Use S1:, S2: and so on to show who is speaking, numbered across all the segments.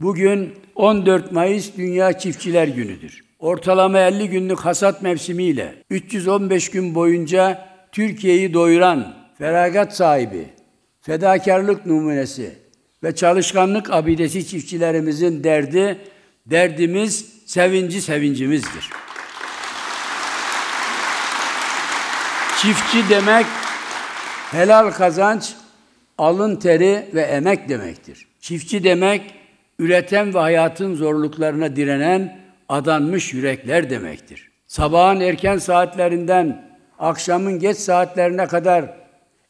S1: Bugün 14 Mayıs Dünya Çiftçiler Günü'dür. Ortalama 50 günlük hasat mevsimiyle 315 gün boyunca Türkiye'yi doyuran feragat sahibi, fedakarlık numunesi ve çalışkanlık abidesi çiftçilerimizin derdi, derdimiz, sevinci sevincimizdir. Çiftçi demek helal kazanç, alın teri ve emek demektir. Çiftçi demek üreten ve hayatın zorluklarına direnen adanmış yürekler demektir. Sabahın erken saatlerinden akşamın geç saatlerine kadar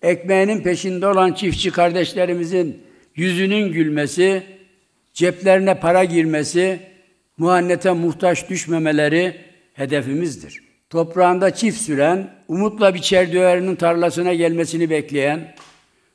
S1: ekmeğinin peşinde olan çiftçi kardeşlerimizin yüzünün gülmesi, ceplerine para girmesi, muhannete muhtaç düşmemeleri hedefimizdir. Toprağında çift süren, umutla biçer döverinin tarlasına gelmesini bekleyen,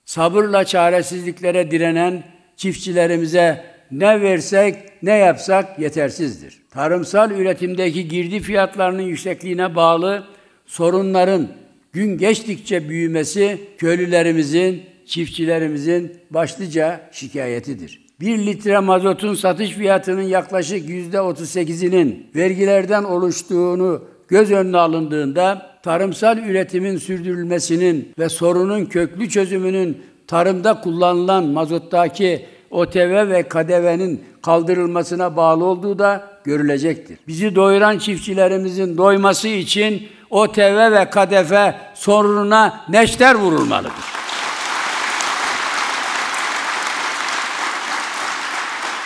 S1: sabırla çaresizliklere direnen çiftçilerimize ne versek, ne yapsak yetersizdir. Tarımsal üretimdeki girdi fiyatlarının yüksekliğine bağlı sorunların gün geçtikçe büyümesi köylülerimizin, çiftçilerimizin başlıca şikayetidir. Bir litre mazotun satış fiyatının yaklaşık yüzde 38'inin vergilerden oluştuğunu göz önüne alındığında tarımsal üretimin sürdürülmesinin ve sorunun köklü çözümünün tarımda kullanılan mazottaki OTV ve KDV'nin kaldırılmasına bağlı olduğu da görülecektir. Bizi doyuran çiftçilerimizin doyması için OTV ve KDV sorununa neşter vurulmalıdır.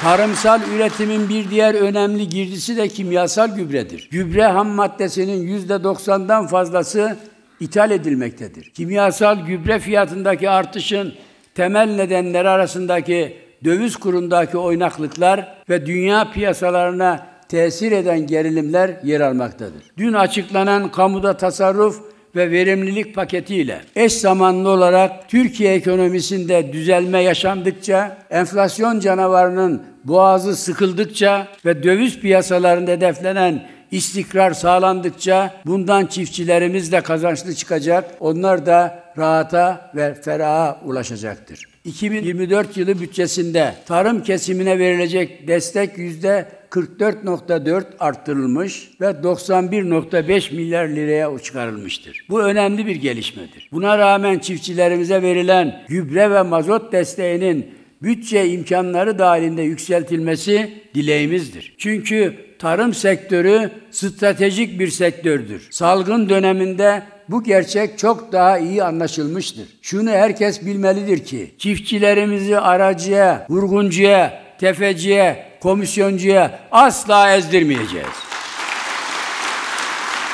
S1: Tarımsal üretimin bir diğer önemli girdisi de kimyasal gübredir. Gübre ham maddesinin yüzde doksandan fazlası ithal edilmektedir. Kimyasal gübre fiyatındaki artışın temel nedenleri arasındaki döviz kurundaki oynaklıklar ve dünya piyasalarına tesir eden gerilimler yer almaktadır. Dün açıklanan kamuda tasarruf ve verimlilik paketiyle eş zamanlı olarak Türkiye ekonomisinde düzelme yaşandıkça, enflasyon canavarının boğazı sıkıldıkça ve döviz piyasalarında hedeflenen istikrar sağlandıkça bundan çiftçilerimiz de kazançlı çıkacak. Onlar da rahata ve feraha ulaşacaktır. 2024 yılı bütçesinde tarım kesimine verilecek destek yüzde 44.4 arttırılmış ve 91.5 milyar liraya çıkarılmıştır. Bu önemli bir gelişmedir. Buna rağmen çiftçilerimize verilen gübre ve mazot desteğinin bütçe imkanları dahilinde yükseltilmesi dileğimizdir. Çünkü tarım sektörü stratejik bir sektördür. Salgın döneminde bu gerçek çok daha iyi anlaşılmıştır. Şunu herkes bilmelidir ki çiftçilerimizi aracıya, vurguncuya, tefeciye, komisyoncuya asla ezdirmeyeceğiz.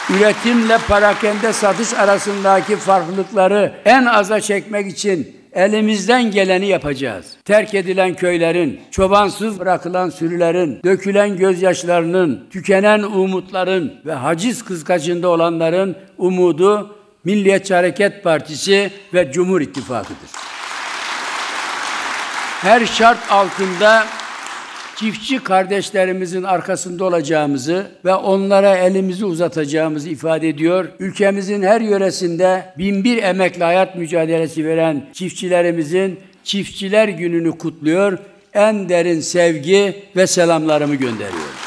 S1: Üretimle parakende satış arasındaki farklılıkları en aza çekmek için elimizden geleni yapacağız. Terk edilen köylerin, çobansız bırakılan sürülerin, dökülen gözyaşlarının, tükenen umutların ve haciz kıskacında olanların umudu Milliyetçi Hareket Partisi ve Cumhur İttifakı'dır. Her şart altında çiftçi kardeşlerimizin arkasında olacağımızı ve onlara elimizi uzatacağımızı ifade ediyor. Ülkemizin her yöresinde binbir emekli hayat mücadelesi veren çiftçilerimizin Çiftçiler Günü'nü kutluyor. En derin sevgi ve selamlarımı gönderiyorum.